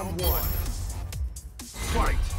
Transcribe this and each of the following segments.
Round one. Fight!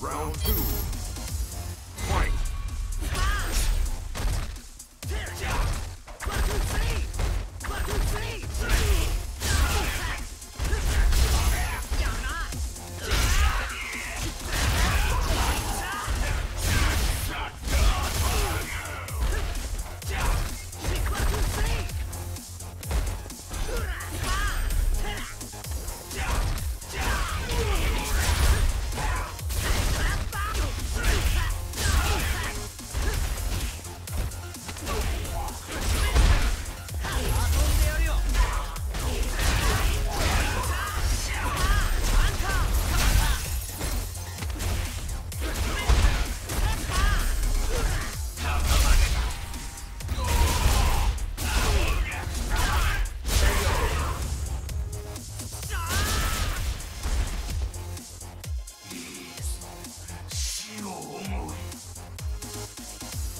Round two.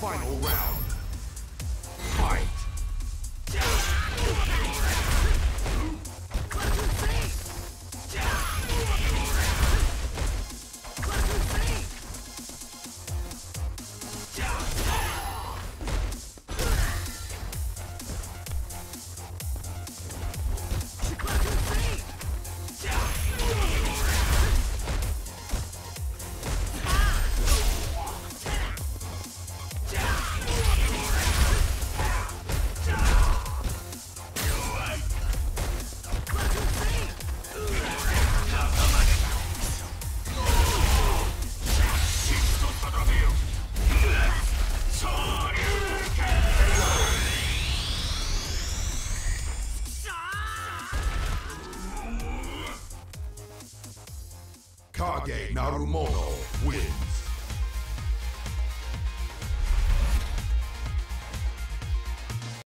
Final round. Kage Narumono wins.